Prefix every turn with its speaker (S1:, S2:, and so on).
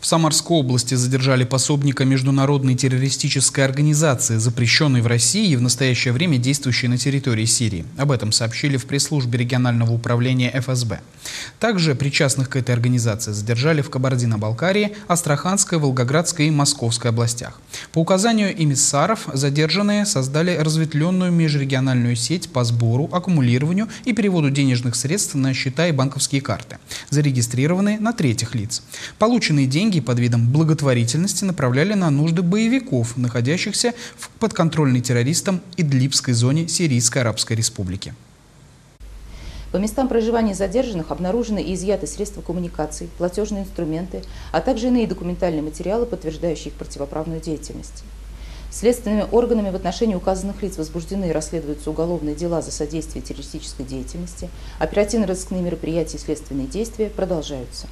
S1: В Самарской области задержали пособника международной террористической организации, запрещенной в России и в настоящее время действующей на территории Сирии. Об этом сообщили в пресс-службе регионального управления ФСБ. Также причастных к этой организации задержали в Кабардино-Балкарии, Астраханской, Волгоградской и Московской областях. По указанию эмиссаров задержанные создали разветвленную межрегиональную сеть по сбору, аккумулированию и переводу денежных средств на счета и банковские карты, зарегистрированные на третьих лиц. Полученные деньги деньги под видом благотворительности направляли на нужды боевиков, находящихся в подконтрольной террористам Идлибской зоне Сирийской Арабской Республики.
S2: По местам проживания задержанных обнаружены и изъяты средства коммуникаций, платежные инструменты, а также иные документальные материалы, подтверждающие их противоправную деятельность. Следственными органами в отношении указанных лиц возбуждены и расследуются уголовные дела за содействие террористической деятельности, оперативно-розыскные мероприятия и следственные действия продолжаются.